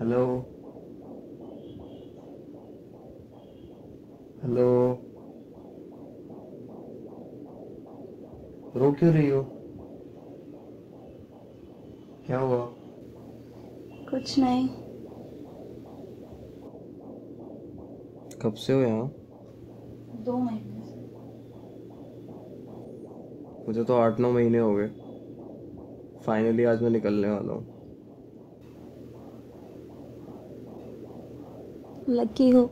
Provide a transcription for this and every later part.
Hello hello रो क्यों रही हो? क्या हुआ? कुछ नहीं। कब से हो यहाँ? दो महीने से। मुझे तो आठ नौ महीने हो गए। फाइनली आज मैं निकलने वाला हूँ। लकी हो।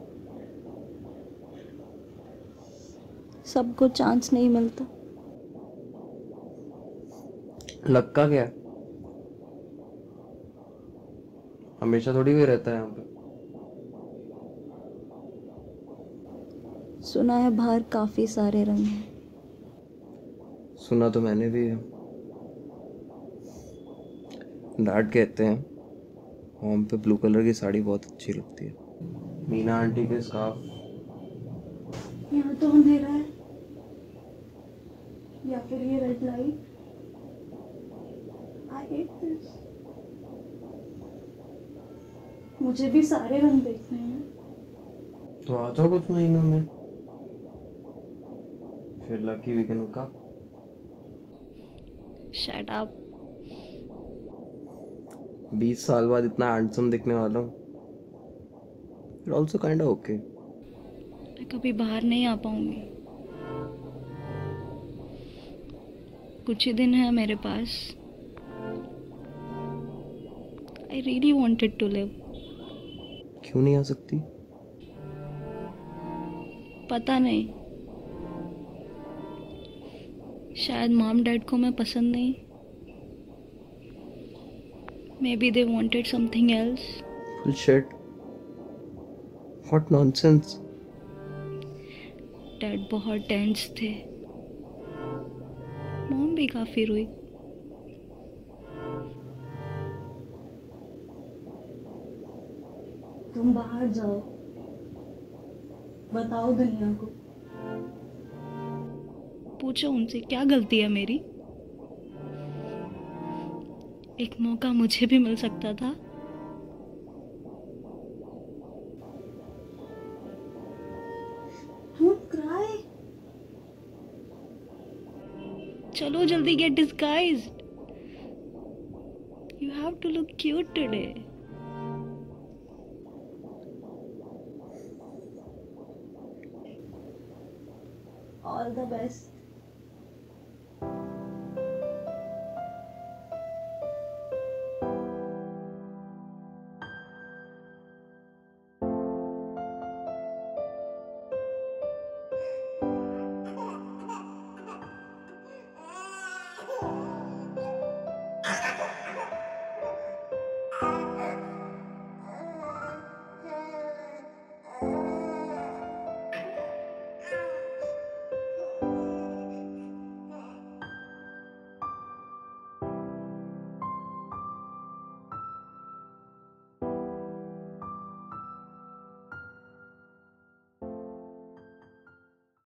सबको चांस नहीं मिलता। लक्का क्या? हमेशा थोड़ी कोई रहता है यहाँ पे। सुना है बाहर काफ़ी सारे रंग हैं। सुना तो मैंने भी है। डैड कहते हैं। होम पे ब्लू कलर की साड़ी बहुत अच्छी लगती है। मीना आंटी के स्कार्फ यहाँ तो अंधेरा है। या फिर ये red light I hate this मुझे भी सारे रंग देखने हैं। तो आ जाओ कुछ महीनों में। फिर लकी वीकेंड का। शट अप बीस साल बाद इतना हैंडसम दिखने वाला हूँ। फिर ऑल्सो काइंड ओके मैं कभी बाहर नहीं आ पाऊँगी। कुछ ही दिन है मेरे पास। I really wanted to live क्यों नहीं आ सकती? पता नहीं। शायद मॉम डैड को मैं पसंद नहीं। Maybe they wanted something else Bullshit. What nonsense. Dad बहुत टेंस थे। मॉम भी काफ़ी रोई। तुम बाहर जाओ। बताओ दुनिया को। पूछो उनसे क्या गलती है मेरी? एक मौका मुझे भी मिल सकता था। चलो जल्दी get disguise you have to look cute today all the best